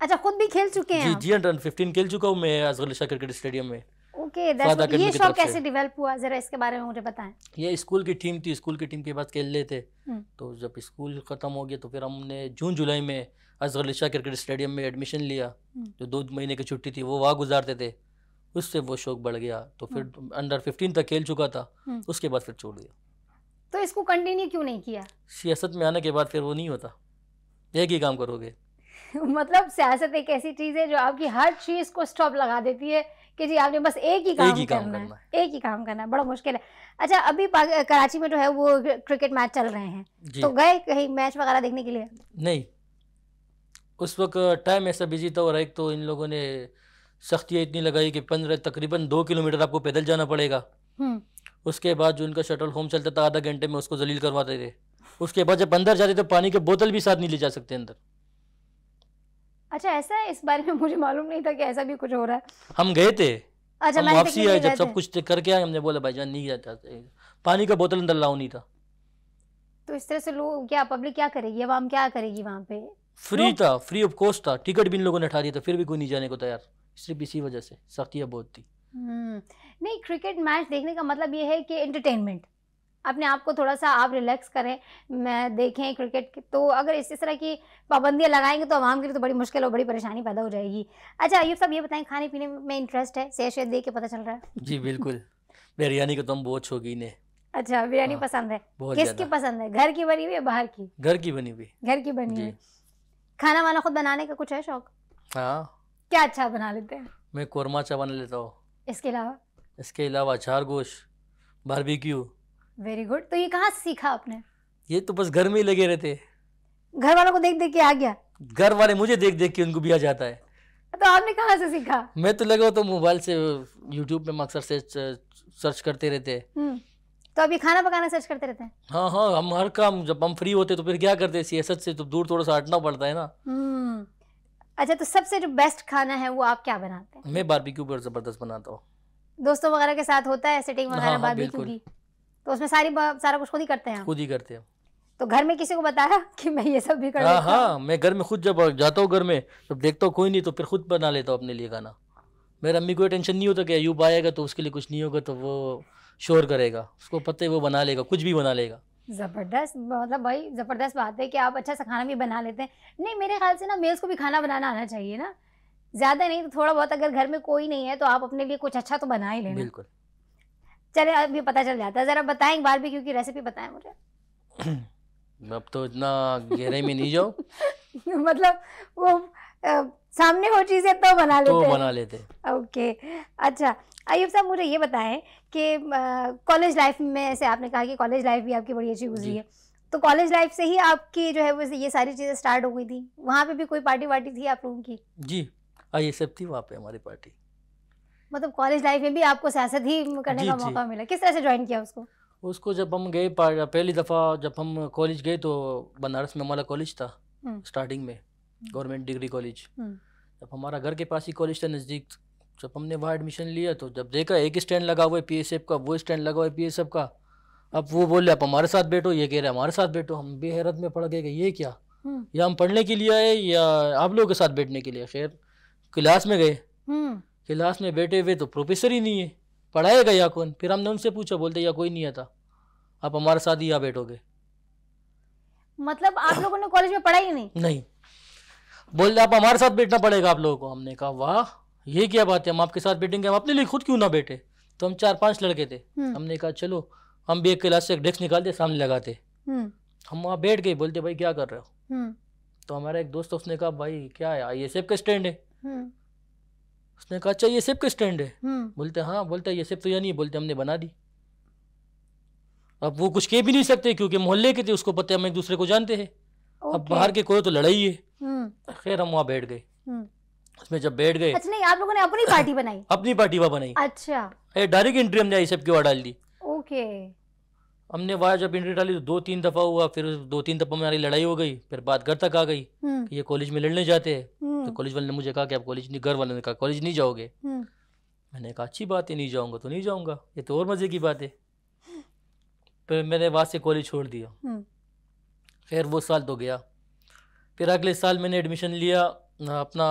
अच्छा खुद भी खेल चुके हैं जी जी अंडर फिफ्टीन खेल चुका हूँ मैं असगल शाह क्रिकेट स्टेडियम में। ओके फाद ये शौक कैसे डेवलप हुआ? जरा इसके बारे में मुझे बताएँ। ये स्कूल की टीम थी स्कूल की टीम के बाद खेल रहे हम्म। तो जब स्कूल ख़त्म हो गया तो फिर हमने जून जुलाई में असगर शाह क्रिकेट स्टेडियम में एडमिशन लिया। हम्म। जो दो महीने की छुट्टी थी वो वहाँ गुजारते थे। उससे वो शौक बढ़ गया। तो फिर अंडर फिफ्टीन तक खेल चुका था। हम्म। उसके बाद फिर छोड़ दिया। तो इसको कंटिन्यू क्यों नहीं किया? सियासत में आने के बाद फिर वो नहीं होता। एक ही काम करोगे। मतलब सियासत एक ऐसी चीज़ है जो आपकी हर चीज़ को स्टॉप लगा देती है। कि जी आपने बस एक ही काम, एक ही काम करना, करना है। एक ही काम करना है बड़ा मुश्किल है। अच्छा अभी कराची में जो है वो क्रिकेट मैच चल रहे हैं। तो गए कहीं मैच वगैरह देखने के लिए? नहीं। उस वक्त टाइम ऐसा बिज़ी था और एक तो इन लोगों ने सख्तियाँ इतनी लगाई कि पंद्रह तकरीबन दो किलोमीटर आपको पैदल जाना पड़ेगा। हम्म। उसके बाद जो उनका शटल होम चलता था आधा घंटे में उसको जलील करवाते थे। उसके बाद जब अंदर जाते तो पानी के बोतल भी साथ नहीं ले जा सकते अंदर। अच्छा ऐसा है? इस बारे में मुझे मालूम नहीं था कि ऐसा भी कुछ हो रहा है। हम गए थे। अच्छा हम वापसी आए जब सब कुछ करके आए हमने बोला भाईजान नहीं जाता। पानी का बोतल अंदर लाओ नहीं था। तो इस तरह से लोग क्या पब्लिक क्या करेगी? अवाम क्या करेगी वहाँ पे? फ्री था फ्री ऑफ़ कॉस्ट था। टिकट भी इन लोगों ने उठा दिया था फिर भी कोई नहीं जाने को तैयार। सिर्फ़ इसी वजह से सख्तियाँ बहुत थी। हम्म, नहीं क्रिकेट मैच देखने का मतलब ये है कि एंटरटेनमेंट अपने आप को थोड़ा सा आप रिलैक्स करें मैं देखें क्रिकेट की तो अगर इस तरह की पाबंदियाँ लगाएँगे तो आवाम के लिए तो बड़ी मुश्किल और बड़ी परेशानी पैदा हो जाएगी। अच्छा अयूब साहब ये बताएँ खाने पीने में इंटरेस्ट है? सेहत शेहत देख के पता चल रहा है? जी बिल्कुल। बिरयानी का तो हम बहुत शौकीन है। अच्छा बिरयानी हाँ, पसंद है। किसकी पसंद है घर की बनी हुई या बाहर की? घर की बनी हुई। घर की बनी हुई। खाना वाना खुद बनाने का कुछ है शौक? हाँ। क्या अच्छा बना लेते हैं? मैं कौरमा चा बना लेता हूँ। इसके अलावा? इसके अलावा अचार गोश्त बारबेक्यू। वेरी गुड तो ये कहाँ से सीखा आपने? ये तो बस घर में ही लगे रहते। घर वालों को देख देख के आ गया? घर वाले मुझे देख देख के उनको भी आ जाता है। तो आपने कहाँ से सीखा? मैं तो लगा तो मोबाइल से यूट्यूब में अक्सर से सर्च करते रहते हैं। हम्म, तो अभी खाना पकाना सर्च करते रहते हैं? हाँ हाँ हम हर काम जब हम फ्री होते तो फिर क्या करते हैं? सियासत से तो दूर थोड़ा सा हटना पड़ता है ना। हम्म, अच्छा तो सबसे जो बेस्ट खाना है वो आप क्या बनाते हैं? मैं बारबेक्यू पर ज़बरदस्त बनाता हूँ। दोस्तों वगैरह के साथ होता है सेटिंग हाँ, वगैरह हाँ, बारबेक्यू की? तो उसमें सारी सारा कुछ खुद ही करते हैं खुद ही करते हैं तो घर में किसी को बताया कि मैं ये सब भी कर हाँ हाँ मैं घर में खुद जब जाता हूँ घर में जब देखता हूँ कोई नहीं तो फिर खुद बना लेता हूँ अपने लिए खाना। मेरे अम्मी को टेंशन नहीं होता कि अयूब आएगा तो उसके लिए कुछ नहीं होगा तो वो शोर करेगा। उसको पता है वो बना लेगा कुछ भी बना लेगा। ज़बरदस्त मतलब भाई ज़बरदस्त बात है कि आप अच्छा सा खाना भी बना लेते हैं। नहीं मेरे ख्याल से ना मेल्स को भी खाना बनाना आना चाहिए ना। ज़्यादा नहीं तो थोड़ा बहुत अगर घर में कोई नहीं है तो आप अपने लिए कुछ अच्छा तो बना ही लेना। बिल्कुल। चले अभी पता चल जाता है। जरा बताएँ बारबेक्यू क्योंकि रेसिपी बताएँ मुझे। अब तो इतना गहराई में नहीं जाओ मतलब वो अ, सामने हो चीज़ें तो बना लेते तो बना लेते ओके अच्छा। अयूब साहब मुझे ये बताएँ कि कॉलेज लाइफ में से आपने कहा कि कॉलेज लाइफ भी आपकी बड़ी अच्छी गुजरी है। तो कॉलेज लाइफ से ही आपकी जो है वो ये सारी चीज़ें स्टार्ट हो गई थी। वहाँ पे भी कोई पार्टी वार्टी थी आप लोगों की? जी हाँ ये सब थी वहाँ पे हमारी पार्टी मतलब कॉलेज लाइफ में भी आपको सियासत ही करने जी, का जी। मौका मिला। किस तरह से ज्वाइन किया उसको? उसको जब हम गए पहली दफ़ा जब हम कॉलेज गए तो बनारस में हमारा कॉलेज था हम्म। स्टार्टिंग में गवर्नमेंट डिग्री कॉलेज हम्म। जब हमारा घर के पास ही कॉलेज था नज़दीक जब हमने वहाँ एडमिशन लिया तो जब देखा एक स्टैंड लगा हुआ है पीएसएफ का वो स्टैंड लगा हुआ है पीएसएफ का अब वो बोले आप हमारे साथ बैठो। ये कह रहे हैं हमारे साथ बैठो। हम बेहरत में पड़ गए कि ये क्या? हम्म, या हम पढ़ने के लिए आए या आप लोगों के साथ बैठने के लिए खैर क्लास में गए। हम्म, क्लास में बैठे हुए तो प्रोफेसर ही नहीं है। पढ़ाएगा या कौन? फिर हमने उनसे पूछा बोलते या कोई नहीं आता। आप हमारे साथ ही यहाँ बैठोगे। मतलब आप लोगों ने कॉलेज में पढ़ा ही नहीं? नहीं। बोल आप हमारे साथ बैठना पड़ेगा आप लोगों को। हमने कहा वाह ये क्या बात है? हम आपके साथ बैठेंगे। हम अपने लिए खुद क्यों ना बैठे? तो हम चार पाँच लड़के थे। हम्म, हमने कहा चलो हम भी एक क्लास से एक डेस्क निकालते सामने लगाते। हम्म, हम वहाँ बैठ गए बोलते भाई क्या कर रहे हो? हम्म, तो हमारा एक दोस्त उसने कहा भाई क्या है? आई एस एफ़ का स्टैंड है। उसने कहा अच्छा ये सेब का स्टैंड है? हम्म, बोलते हाँ बोलते ये सेब तो या नहीं बोलते हमने बना दी। अब वो कुछ कह भी नहीं सकते क्योंकि मोहल्ले के थे उसको पता है हम एक दूसरे को जानते हैं। अब बाहर के कोई तो लड़ाई है। हम्म, खैर हम वहाँ बैठ गए। हम्म। उसमें जब बैठ गए। अच्छा नहीं आप लोगों ने अपनी पार्टी बनाई? अपनी पार्टी वहाँ बनाई। अच्छा। डायरेक्ट एंट्री हमने आई सब की वहाँ डाल दी। ओके। हमने वहाँ जब एंट्री डाली तो दो तीन दफ़ा हुआ फिर दो तीन दफ़ा हमारी लड़ाई हो गई फिर बात घर तक आ गई हम्म, कि ये कॉलेज में लड़ने जाते हैं। हम्म, तो कॉलेज वाले ने मुझे कहा कि आप कॉलेज नहीं घर वालों ने कहा कॉलेज नहीं जाओगे? हम्म, मैंने कहा अच्छी बात है नहीं जाऊँगा तो नहीं जाऊँगा ये तो और मज़े की बात है। फिर मैंने वहाँ से कॉलेज छोड़ दिया। हम्म, खैर वो साल तो गया। फिर अगले साल मैंने एडमिशन लिया अपना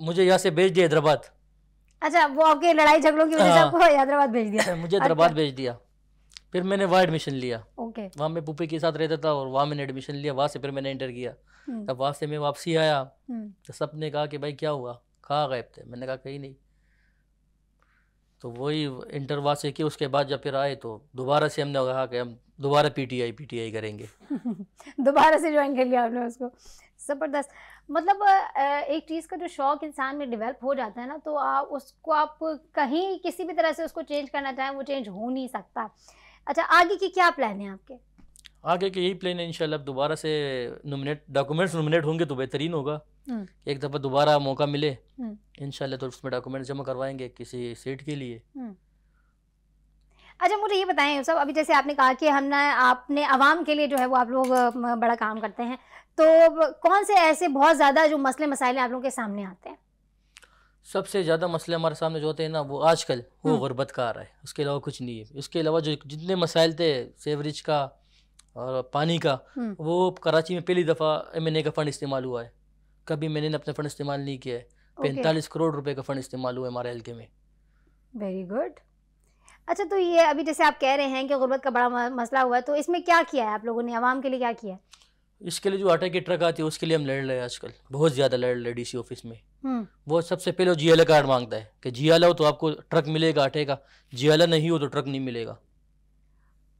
मुझे यहाँ से भेज दिया हैदराबाद। अच्छा वो आपके लड़ाई झगड़ों की वजह से हाँ। आपको हैदराबाद भेज दिया। मुझे हैदराबाद भेज दिया। फिर मैंने वहाँ एडमिशन लिया। Okay okay. वहाँ मैं पुप्पी के साथ रहता था और वहाँ मैंने एडमिशन लिया वहाँ से फिर मैंने इंटर किया। हम्म, तब वहाँ से मैं वापसी आया। हम्म, तो सबने कहा कि भाई क्या हुआ? कहाँ गए थे? मैंने कहा कहीं नहीं। तो वही इंटर वहाँ से किया उसके बाद जब फिर आए तो दोबारा से हमने कहा कि हम दोबारा पीटीआई पीटीआई करेंगे। दोबारा से ज्वाइन कर लिया आपने उसको। ज़बरदस्त। मतलब एक चीज़ का जो शौक इंसान में डेवलप हो जाता है ना तो आप उसको आप कहीं किसी भी तरह से उसको चेंज करना चाहें वो चेंज हो नहीं सकता। अच्छा आगे की क्या प्लान है आपके? आगे के यही प्लान है इंशाल्लाह दोबारा से नॉमिनेट डॉक्यूमेंट्स नॉमिनेट होंगे तो बेहतरीन होगा। हम्म। एक दफ़ा दोबारा मौका मिले हम्म। इंशाल्लाह तो उसमें डॉक्यूमेंट्स जमा करवाएँगे किसी सीट के लिए। अच्छा मुझे ये बताएँ सब अभी जैसे आपने कहा कि हम ना आपने आवाम के लिए जो है वो आप लोग बड़ा काम करते हैं तो कौन से ऐसे बहुत ज़्यादा जो मसले मसाइल आप लोगों के सामने आते हैं? सबसे ज़्यादा मसले हमारे सामने जो होते हैं ना वो आजकल वो हम्म। गुर्बत का आ रहा है। उसके अलावा कुछ नहीं है। इसके अलावा जो जितने मसाइल थे सेवरेज का और पानी का हम्म। वो कराची में पहली दफ़ा एम एन ए का फ़ंड इस्तेमाल हुआ है। कभी मैंने अपना फ़ंड इस्तेमाल नहीं किया है। पैंतालीस करोड़ रुपए का फ़ंड इस्तेमाल हुआ है हमारे हल्के में। वेरी गुड अच्छा तो ये अभी जैसे आप कह रहे हैं कि गुर्बत का बड़ा मसला हुआ है तो इसमें क्या किया है आप लोगों ने? आवाम के लिए क्या किया है? इसके लिए जो आटा की ट्रक आती है उसके लिए हम लड़ रहे हैं आजकल। बहुत ज़्यादा लड़ रहे डी ऑफ़िस में। हम्म, वो सबसे पहले जीएल कार्ड माँगता है कि जी हो तो आपको ट्रक मिलेगा आटे का। जीएल नहीं हो तो ट्रक नहीं मिलेगा।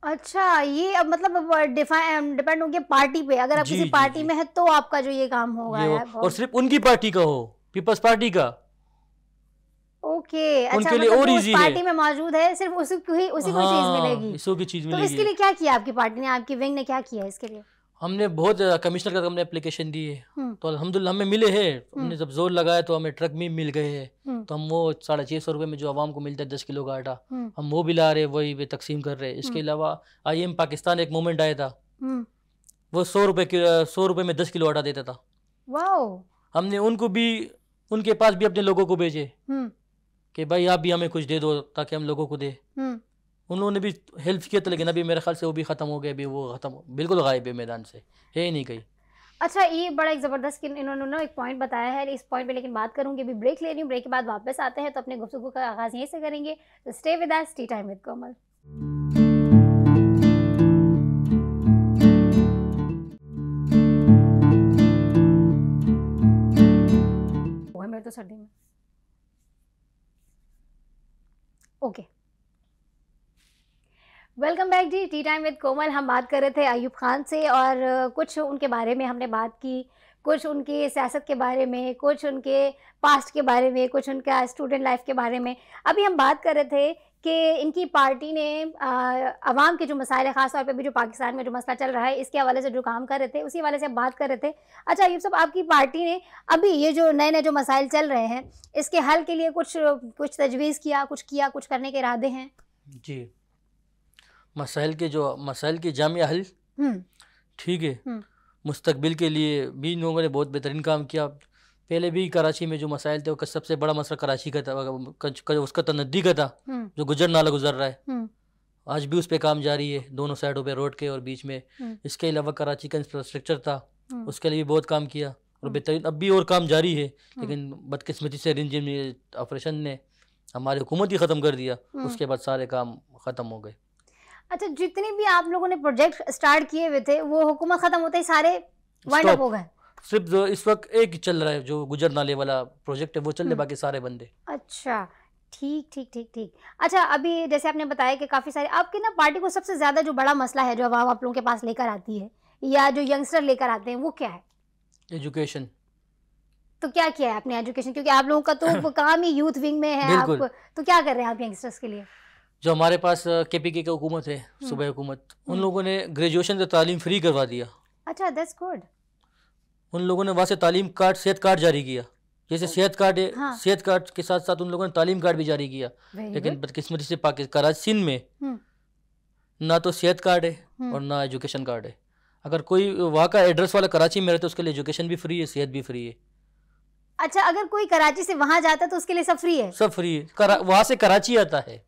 अच्छा ये अब मतलब डिपेंड हो गया पार्टी पे। अगर आप किसी पार्टी जी। में है तो आपका जो ये काम होगा ये हो, और सिर्फ़ उनकी पार्टी का हो पीपल्स पार्टी का। ओके अच्छा उनके लिए मतलब और जो उस है। पार्टी में मौजूद है सिर्फ़ उसी को ही उसी को चीज़ हाँ, मिलेगी। की चीज़ तो इसके लिए क्या किया आपकी पार्टी ने? आपकी विंग ने क्या किया इसके लिए? हमने बहुत कमिश्नर का हमने एप्लीकेशन दी है हम्म। तो अलहमदुल्ला हमें मिले हैं। हमने जब ज़ोर लगाया तो हमें ट्रक भी मिल गए हैं। हम्म। तो हम वो साढ़े छः सौ रुपये में जो आवाम को मिलता है दस किलो का आटा हम्म, हम वो भी ला रहे वही वे तकसीम कर रहे हैं। इसके हम्म। अलावा आई एम पाकिस्तान एक मोमेंट आया था। हम्म, वो सौ रुपये सौ रुपये में दस किलो आटा देता था। हमने उनको भी उनके पास भी अपने लोगों को भेजे हम्म, कि भाई आप भी हमें कुछ दे दो ताकि हम लोगों को दे। हम्म, उन्होंने भी हेल्प किया था लेकिन अभी मेरे ख्याल से वो भी ख़त्म हो गया, अभी वो ख़त्म बिल्कुल गायब है मैदान से। है ही नहीं कहीं। अच्छा ये बड़ा एक ज़बरदस्त इन्होंने ना एक पॉइंट बताया है, इस पॉइंट पे लेकिन बात करूँगी, अभी ब्रेक ले रही हूँ ब्रेक के बाद वापस आते हैं तो अपने गुफ्तगू का आगाज़ यहीं से करेंगे। तो stay with us tea time with Komal तो सर्दी में। ओके वेलकम बैक जी टी टाइम विद कोमल हम बात कर रहे थे अयूब खान से और कुछ उनके बारे में हमने बात की, कुछ उनकी सियासत के बारे में, कुछ उनके पास्ट के बारे में, कुछ उनका स्टूडेंट लाइफ के बारे में। अभी हम बात कर रहे थे कि इनकी पार्टी ने आवाम के जो मसाइल ख़ास तौर पे भी जो पाकिस्तान में जो मसला चल रहा है, इसके हवाले से जो काम कर रहे थे, उसी हवाले से बात कर रहे थे। अच्छा अयूब साहब, आपकी पार्टी ने अभी ये जो नए नए जो मसाइल चल रहे हैं, इसके हल के लिए कुछ कुछ तजवीज़ किया, कुछ किया, कुछ करने के इरादे हैं? जी। मसाइल के जो मसाइल के जाम हल। हम्म। ठीक है। हम्म। मुस्तकबिल के लिए भी इन लोगों ने बहुत बेहतरीन काम किया। पहले भी कराची में जो मसाइल थे वो सबसे बड़ा मसला कराची का था उसका तनदी का था। हम्म। जो गुजर नाला गुजर रहा है। आज भी उस पर काम जारी है दोनों साइडों पे रोड के और बीच में। इसके अलावा कराची का इंफ्रास्ट्रक्चर था। उसके लिए भी बहुत काम किया। और। बेहतरीन अब भी और काम जारी है। लेकिन बदकिस्मती से रिंजिम ऑपरेशन ने हमारी हुकूमत ही ख़त्म कर दिया। उसके बाद सारे काम ख़त्म हो गए। अच्छा जितने भी आप लोगों ने प्रोजेक्ट स्टार्ट किए हुए थे वो हुकूमत खत्म होते ही सारे वाइंड अप हो गए। सिर्फ़ इस वक्त एक ही चल रहा है जो गुजर नाले वाला प्रोजेक्ट है वो चल रहा हम्म। बाकी सारे बंदे। अच्छा ठीक ठीक ठीक ठीक। अच्छा अभी जैसे आपने बताया कि काफ़ी सारे आपकी ना पार्टी को सबसे ज़्यादा जो बड़ा मसला है जो आवाम आप लोगों के पास लेकर आती है या जो यंगस्टर लेकर आते हैं वो क्या है? एजुकेशन तो क्या किया है आपने एजुकेशन क्योंकि आप लोगों का तो काम ही यूथ विंग में है आप तो क्या कर रहे हैं आप यंगस्टर्स के लिए? जो हमारे पास के पी के की हुकूमत है हम्म। सुबह हुकूमत उन हम्म। लोगों ने ग्रेजुएशन से तालीम फ्री करवा दिया। अच्छा दैट्स गुड उन लोगों ने वहाँ से तालीम कार्ड सेहत कार्ड जारी किया। जैसे सेहत कार्ड है हाँ। सेहत कार्ड के साथ साथ उन लोगों ने तालीम कार्ड भी जारी किया। लेकिन बदकिस्मती से पाकिस्तान कराची सिंध में हम्म। ना तो सेहत कार्ड है। और ना एजुकेशन कार्ड है। अगर कोई वहाँ का एड्रेस वाला कराची में रहता है उसके लिए एजुकेशन भी फ्री है सेहत भी फ्री है। अच्छा अगर कोई कराची से वहाँ जाता है तो उसके लिए सब फ्री है? सब फ्री है। वहाँ से कराची आता है।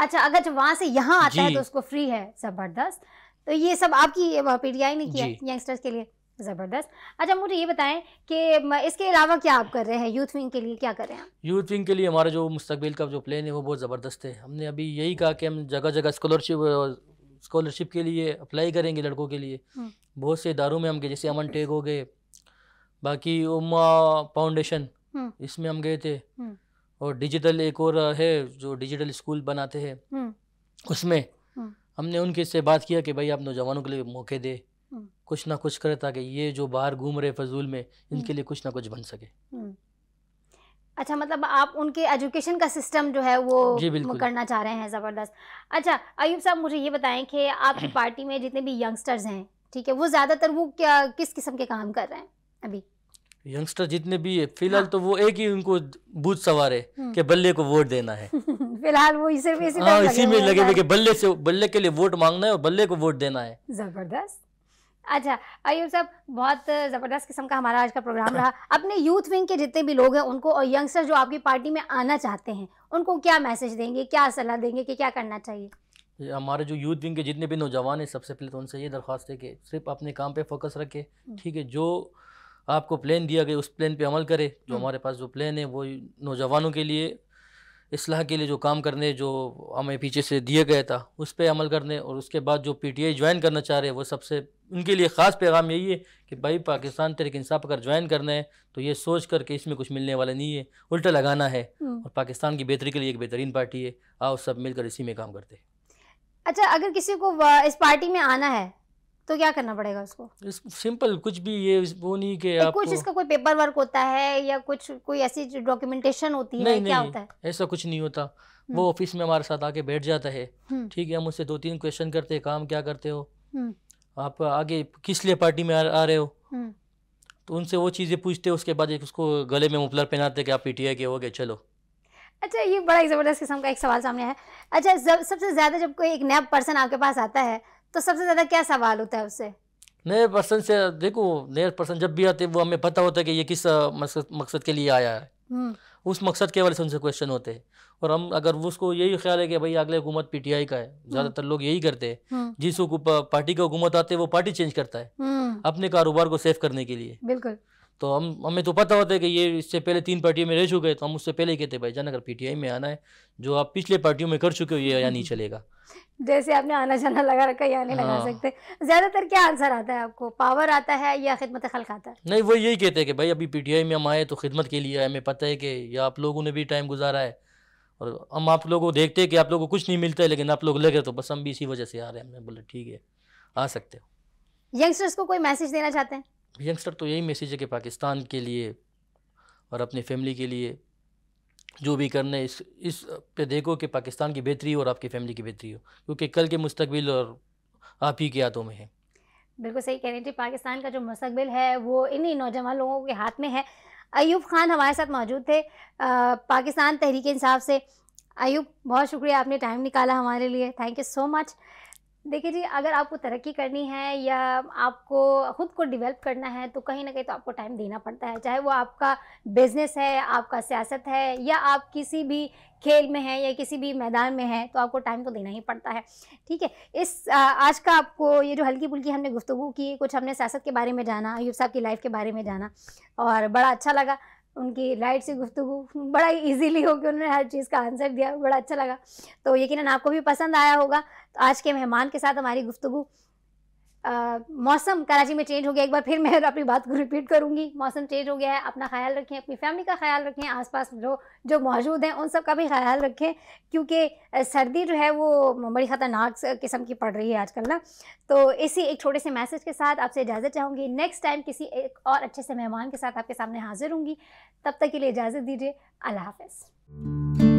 अच्छा अगर जब वहाँ से यहाँ आता है तो उसको फ्री है ज़बरदस्त। तो ये सब आपकी पीटीआई ने किया। यंगस्टर्स के लिए? ज़बरदस्त। अच्छा मुझे ये बताएँ कि इसके अलावा क्या आप कर रहे हैं? यूथ विंग के लिए क्या कर रहे हैं यूथ विंग के लिए हमारा जो मुस्तकबिल का जो प्लान है वो बहुत ज़बरदस्त है। हमने अभी यही कहा कि हम जगह जगह स्कॉलरशिप स्कॉलरशिप के लिए अप्लाई करेंगे लड़कों के लिए। हम्म। बहुत से इदारों में हम गए जैसे अमन टेक हो गए बाकी उमा फाउंडेशन हम्म। इसमें हम गए थे। हम्म। और डिजिटल एक और है जो डिजिटल स्कूल बनाते हैं हम्म, उसमें हम्म। हमने उनके से बात किया कि भाई आप नौजवानों के लिए मौके दे हम्म। कुछ ना कुछ करे ताकि ये जो बाहर घूम रहे फजूल में। इनके लिए कुछ ना कुछ बन सके। अच्छा मतलब आप उनके एजुकेशन का सिस्टम जो है वो। करना चाह रहे हैं ज़बरदस्त अच्छा अयूब साहब मुझे ये बताएँ कि आपकी पार्टी में जितने भी यंगस्टर्स हैं ठीक है वो ज़्यादातर वो क्या किस किस्म के काम कर रहे हैं अभी यंगस्टर जितने भी है फ़िलहाल हाँ। तो वो एक ही उनको बूझ सवार है हम्म। कि बल्ले को वोट देना है। फ़िलहाल वो इसी इसी हाँ इसी में लगे हुए कि बल्ले से बल्ले के लिए वोट मांगना है और बल्ले को वोट देना है। ज़बरदस्त। अच्छा अयूब साहब बहुत ज़बरदस्त किस्म का हमारा आज का प्रोग्राम रहा। अपने यूथ विंग के जितने भी लोग हैं उनको और यंगस्टर जो आपकी पार्टी में आना चाहते हैं उनको क्या मैसेज देंगे क्या सलाह देंगे कि क्या करना चाहिए? हमारे जो यूथ विंग के जितने भी नौजवान हैं सबसे पहले तो उनसे ये दरख्वास्त है कि सिर्फ़ अपने काम पे फोकस रखें। ठीक है जो आपको प्लान दिया गया उस प्लान पे अमल करे जो हम्म। हमारे पास जो प्लान है वो नौजवानों के लिए इसलाह के लिए जो काम करने जो हमें पीछे से दिया गया था उस पर अमल करने और उसके बाद जो पीटीआई ज्वाइन करना चाह रहे हैं वो सबसे उनके लिए ख़ास पैगाम यही है कि भाई पाकिस्तान तरीके इंसाफ अगर ज्वाइन करना है तो ये सोच कर कि इसमें कुछ मिलने वाला नहीं है उल्टा लगाना है हम्म। और पाकिस्तान की बेहतरी के लिए एक बेहतरीन पार्टी है आओ सब मिलकर इसी में काम करते हैं अच्छा अगर किसी को इस पार्टी में आना है तो क्या करना पड़ेगा उसको? सिंपल कुछ भी ये वो नहीं कि एक आपको कुछ इसका कोई पेपर वर्क होता है या कुछ कोई ऐसी डॉक्यूमेंटेशन होती है नहीं क्या नहीं होता है? ऐसा कुछ नहीं होता। हम्म। वो ऑफ़िस में हमारे साथ आके बैठ जाता है। हम्म, ठीक है हम उससे दो तीन क्वेश्चन करते हैं काम क्या करते हो? हम्म। आप आगे किस लिए पार्टी में आ, आ रहे हो? तो उनसे वो चीज़ें पूछते उसके बाद एक उसको गले में मुफलर पहनाते कि आप पीटीआई के हो गए चलो। अच्छा ये बड़ा ज़बरदस्त किस्म का एक सवाल सामने है। अच्छा सबसे ज़्यादा जब कोई एक नया पर्सन आपके पास आता है तो सबसे ज़्यादा क्या सवाल होता है उससे? नए पर्सन से देखो नए पर्सन जब भी आते वो हमें पता होता है कि ये किस मकसद मकसद के लिए आया है। हम्म, उस मकसद के वाले से उनसे क्वेश्चन होते हैं। और हम अगर वो उसको यही ख्याल है कि भाई अगले हुकूमत पीटीआई का है ज़्यादातर लोग यही करते हैं। हम्म, जिस पार्टी का हुकूमत आते है वो पार्टी चेंज करता है हम्म, अपने कारोबार को सेफ़ करने के लिए। बिल्कुल। तो हम हमें तो पता होता है कि ये इससे पहले तीन पार्टियों में रह चुके हैं तो हम उससे पहले ही कहते भाई जान अगर पीटीआई में आना है जो आप पिछले पार्टियों में कर चुके हो ये या नहीं चलेगा। जैसे आपने आना जाना लगा रखा है या नहीं लगा हाँ। सकते। ज़्यादातर क्या आंसर आता है आपको? पावर आता है या खिदमत खल्क आता है? नहीं वो यही कहते हैं कि भाई अभी पीटीआई में हम आए तो खिदमत के लिए आए। हमें पता है कि या आप लोगों ने भी टाइम गुजारा है और हम आप लोगों को देखते हैं कि आप लोगों को कुछ नहीं मिलता है लेकिन आप लोग लगे तो बस हम भी इसी वजह से आ रहे हैं। हमने बोला ठीक है आ सकते हो। यंगस्टर्स को कोई मैसेज देना चाहते हैं? यंगस्टर तो यही मैसेज है कि पाकिस्तान के लिए और अपनी फैमिली के लिए जो भी करना है इस इस पे देखो कि पाकिस्तान की बेहतरी हो और आपकी फैमिली की बेहतरी हो क्योंकि कल के मुस्तकबिल और आप ही के हाथों में है। बिल्कुल सही कह रही थी पाकिस्तान का जो मुस्तकबिल है वो इन्हीं नौजवान लोगों के हाथ में है। अयूब खान हमारे साथ मौजूद थे अ, पाकिस्तान तहरीक इंसाफ से। अयूब बहुत शुक्रिया आपने टाइम निकाला हमारे लिए। थैंक यू सो मच देखिए जी, अगर आपको तरक्की करनी है या आपको ख़ुद को डेवलप करना है तो कहीं ना कहीं तो आपको टाइम देना पड़ता है। चाहे वो आपका बिज़नेस है, आपका सियासत है, या आप किसी भी खेल में हैं, या किसी भी मैदान में हैं तो आपको टाइम तो देना ही पड़ता है। ठीक है, इस आज का आपको ये जो हल्की फुल्की हमने गुफ्तु की, कुछ हमने सियासत के बारे में जाना अयूब साहब की लाइफ के बारे में जाना, और बड़ा अच्छा लगा। उनकी लाइट से गुफ्तु बड़ा इजीली हो कि उन्होंने हर चीज़ का आंसर दिया बड़ा अच्छा लगा। तो यकीन आपको भी पसंद आया होगा। तो आज के मेहमान के साथ हमारी गुफ्तगू अ, मौसम, कराची में चेंज हो गया, एक बार फिर मैं अपनी बात को रिपीट करूँगी। मौसम चेंज हो गया है, अपना ख्याल रखें, अपनी फैमिली का ख्याल रखें, आसपास जो जो मौजूद हैं, उन सब का भी ख्याल रखें, क्योंकि सर्दी जो है वो बड़ी ख़तरनाक किस्म की पड़ रही है आजकल ना। तो इसी एक छोटे से मैसेज के साथ आपसे इजाज़त चाहूँगी। नेक्स्ट टाइम किसी एक और अच्छे से मेहमान के साथ आपके सामने हाजिर होंगी। तब तक के लिए इजाज़त दीजिए। अल्लाह हाफ़िज़।